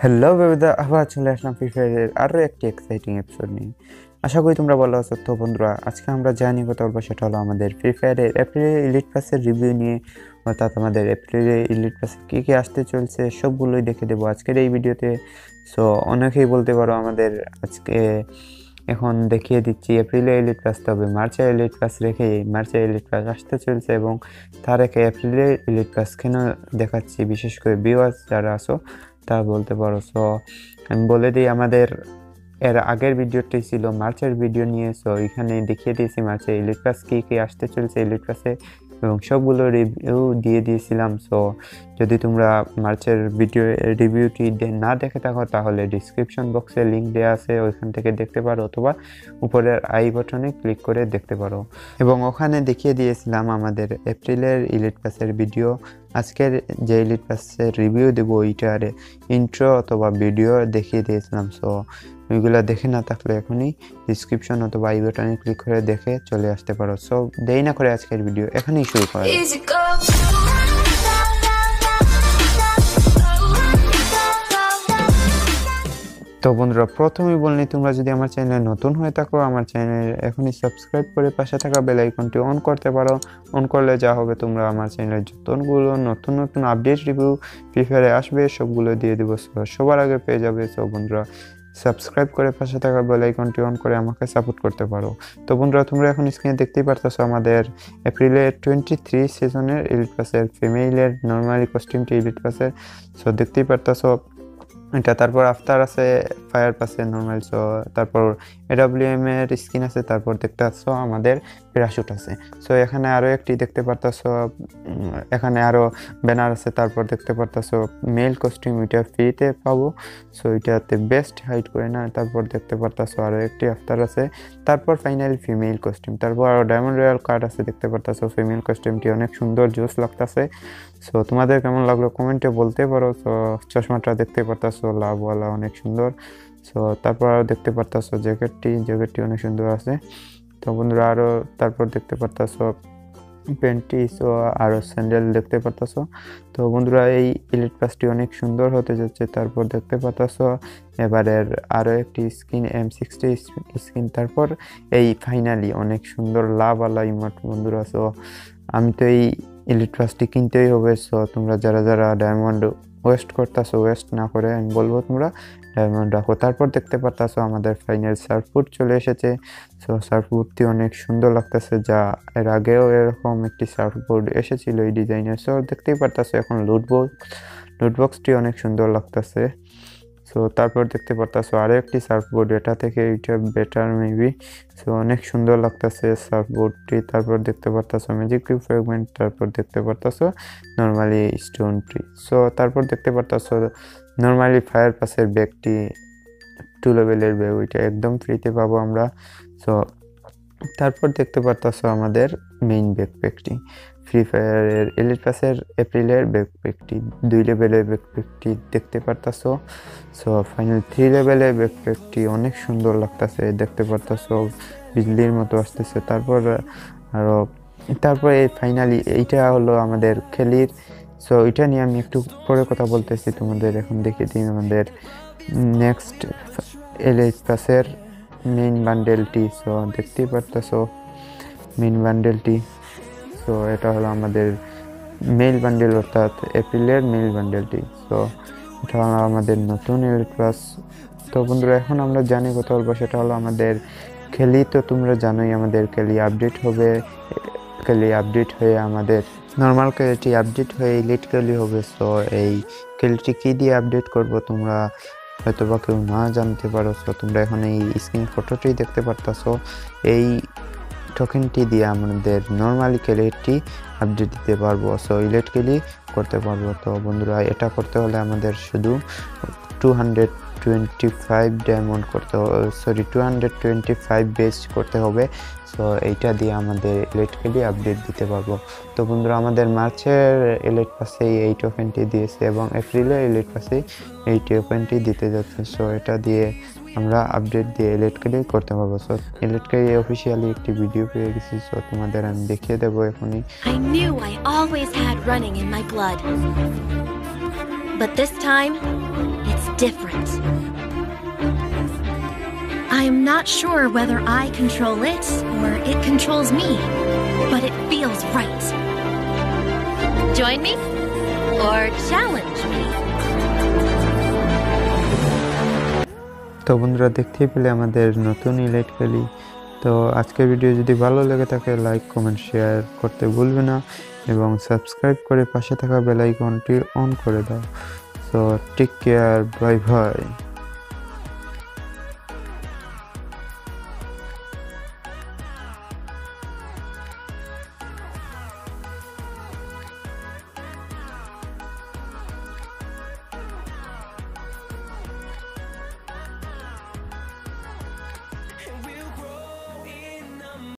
Hello বেবিদা আবার চলে আসলাম free ফায়ারের আরও একটি এক্সাইটিং এপিসোড নিয়ে। আশা করি তোমরা ভালো আছো। তো বন্ধুরা, আজকে আমরা জানি কথা বলব সেটা হলো আমাদের ফ্রি ফায়ারের এপ্রিলে ইলিট পাসের রিভিউ নিয়ে। অর্থাৎ আমাদের এপ্রিলে ইলিট পাসে কী কী আসতে চলছে, সবগুলোই দেখে দেবো আজকের এই ভিডিওতে। সো অনেকেই বলতে পারো আমাদের আজকে এখন দেখিয়ে দিচ্ছি এপ্রিলে এলিট পাস তবে মার্চে এলিট পাস রেখে মার্চে এলিট পাস আসতে চলছে এবং তার রেখে এপ্রিলে এলিট পাস কেন দেখাচ্ছি, বিশেষ করে ভিউয়ার্স যারা আসো তা বলতে পারো। সো আমি বলে দিই আমাদের এর আগের ভিডিওটি ছিল, মার্চের ভিডিও নিয়ে। সো এখানে দেখিয়ে দিয়েছি মার্চে ইলিট পাস কী কী আসতে চলছে ইলিট পাসে এবং সবগুলো রিভিউ দিয়ে দিয়েছিলাম। সো যদি তোমরা মার্চের ভিডিও রিভিউটি না দেখে থাকো, তাহলে ডিসক্রিপশন বক্সে লিঙ্ক দেওয়া আছে, ওইখান থেকে দেখতে পারো অথবা উপরের আই বটনে ক্লিক করে দেখতে পারো। এবং ওখানে দেখিয়ে দিয়েছিলাম আমাদের এপ্রিলের ইলিট পাসের ভিডিও আজকের যে ইলিট পাসের রিভিউ দেবো, ওইটার ইন্ট্রো অথবা ভিডিও দেখিয়ে দিয়েছিলাম। সো ওইগুলো দেখে না থাকলে এখনই ডিসক্রিপশন অথবা আই বাটনে ক্লিক করে দেখে চলে আসতে পারো। সো দেরি না করে আজকের ভিডিও এখানেই শুরু করা তো বন্ধুরা, প্রথমেই বলনি তোমরা যদি আমার চ্যানেলে নতুন হয়ে থাকো, আমার চ্যানেল এখনই সাবস্ক্রাইব করে পাশে থাকা বেল আইকনটি অন করতে পারো। অন করলে যা হবে, তোমরা আমার চ্যানেলের যতগুলো নতুন নতুন আপডেট রিভিউ প্রিফারে আসবে, সবগুলো দিয়ে দেবো। সবার আগে পেয়ে যাবে। তো বন্ধুরা সাবস্ক্রাইব করে পাশে থাকা বেল আইকনটি অন করে আমাকে সাপোর্ট করতে পারো। তো বন্ধুরা, তোমরা এখন স্ক্রিনে দেখতেই পারতেছো, আমাদের এপ্রিলের টোয়েন্টি থ্রি সিজনের ইলিট পাসের ফিমেইলের নর্মালি কস্টিউমটি ইলিট পাসের সো দেখতেই পারতেছো এটা তারপর আফতার আছে ফায়ার পাসে নর্মাল সো তারপর এডাব্লিউএম এর স্কিন আছে, তারপর দেখতে পাচ্ছ আমাদের প্যারাশুট আছে। সো এখানে আরও একটি দেখতে পারতাছ এখানে আরও ব্যানার আছে, তারপর দেখতে পারতাছ মেল কস্টিউম এটা ফ্রিতে পাবো। সো এটাতে বেস্ট হাইট করে না, তারপর দেখতে পারতাছ আরও একটি আফতার আছে। তারপর ফাইনালি ফিমেল কস্টিউম তারপর আরও ডায়মন্ড রয়্যাল কার্ড আছে, দেখতে পারতাছ ফিমেল কস্টিউমটি অনেক সুন্দর, জোস লাগতাছে। সো তোমাদের কেমন লাগল? কমেন্টে বলতে পারো। তো চশমাটা দেখতে পারতাছো লাভওয়ালা অনেক সুন্দর। সো তারপর আরও দেখতে পারতাছো, জ্যাকেটটি। জ্যাকেটটি অনেক সুন্দর আছে। তো বন্ধুরা আরও তারপর দেখতে পারতাছো প্যান্টি সো আরও স্যান্ডেল দেখতে পারতাছো। তো বন্ধুরা, এই ইলেট পাসটি অনেক সুন্দর হতে যাচ্ছে। তারপর দেখতে পারতাছো, এবারের আরও একটি স্কিন এম সিক্সটি স্কিন। তারপর এই ফাইনালি অনেক সুন্দর লাভ লাভওয়ালা ইমোট বন্ধুরা। সো আমি তো এই ইলিট কিনতেই হবে। সো তোমরা যারা যারা ডায়মন্ড ওয়েস্ট করতেছো ওয়েস্ট না করে আমি বলব তোমরা ডায়মন্ড রাখো। তারপর দেখতে পারতাছো আমাদের ফাইনাল সার্ফুট চলে এসেছে। সো সার্ফবোর্ডটি অনেক সুন্দর লাগতেছে যা এর আগেও এরকম একটি সার্ফবোর্ড এসেছিল এই ডিজাইনের সো দেখতেই পারতাছো এখন লুটবক্স লুটবক্সটি অনেক সুন্দর লাগতেছে। সো তারপর দেখতে পারতাছো আরও একটি সার্ফবোর্ড এটা থেকে এইটা বেটার মেবি সো অনেক সুন্দর লাগতেছে সার্ফবোর্ডটি তারপর দেখতে পারতাছো ম্যাজিক কিউ ফ্রেগমেন্ট তারপর দেখতে পারতাছো নর্মালি স্টোন ট্রি সো তারপর দেখতে পারতাছো নর্মালি ফায়ার পাসের ব্যাগটি টু লেভেলের ব্যাগ ওইটা একদম ফ্রিতে পাবো আমরা। সো তারপর দেখতে পারতাছো আমাদের মেইন ব্যাকপ্যাকটি ফ্রি ফায়ারের এলিট পাসের এপ্রিলের ব্যাকপ্যাকটি দুই লেভেলের ব্যাকপ্যাকটি দেখতে পারতাছো। সো ফাইনাল থ্রি লেভেলের ব্যাকপ্যাকটি অনেক সুন্দর লাগতেছে, দেখতে পারতাছো। বিজলির মতো আসতেছে। তারপর আরও তারপর এই ফাইনালি এইটা হলো আমাদের খেলির। সো এটা নিয়ে আমি একটু পরে কথা বলতেছি, তোমাদের এখন দেখে দিন আমাদের নেক্সট এলিট পাসের মেইন বান্ডেলটি সো দেখতেই পারতেছো মেইন বান্ডেলটি সো এটা হলো আমাদের মেইল বান্ডেল অর্থাৎ এপ্রিলের মেইল বান্ডেলটি সো এটা হলো আমাদের নতুন এলিট পাস তো বন্ধুরা, এখন আমরা জানি কথা বলব, সেটা হলো আমাদের খেলি তো তোমরা জানোই আমাদের খেলি আপডেট হবে খেলি আপডেট হয়ে আমাদের নর্মাল খেলিটি আপডেট হয়ে ইলিট খেলি হবে সো এই খেলিটি কী দিয়ে আপডেট করব তোমরা হয়তো বা কেউ না জানতে পারো তোমরা এখন এই স্ক্রিন ফটোটি দেখতে পারতাছো। এই টোকেনটি দিয়ে আমাদের নর্মালি ক্যালেটটি আপডেট দিতে পারব সো ইলেট কেলি করতে পারব। তো বন্ধুরা, এটা করতে হলে আমাদের শুধু two hundred twenty five diamond করতে হবে sorry two hundred twenty five base করতে হবে। সো এইটা দিয়ে আমাদের ইলেট কেলি আপডেট দিতে পারব। তো বন্ধুরা আমাদের মার্চের ইলেট পাসে এই টোকেনটি দিয়েছে এবং এপ্রিলের ইলেট পাসে এই টোকেনটি দিতে যাচ্ছে। সো এটা দিয়ে আমরা আপডেট দিয়ে ইলেটকেলি করতে পারব। সো ইলেটকেলি অফিসিয়ালি একটি ভিডিও পেয়ে গেছি। সো তোমাদের আমি দেখিয়ে দেবো এখনই। I knew I always had running in my blood. But this time, different. I am not sure whether I control it or it controls me, but it feels right. Join me or challenge me. তো বন্ধুরা দেখতেই পেলে আমাদের নতুন elite খেলি তো আজকের video যদি ভালো লেগে থাকে লাইক কমেন্ট শেয়ার করতে ভুলবে না এবং সাবস্ক্রাইব করে পাশে থাকা বেল আইকনটি অন করে দাও So take care. Bye bye.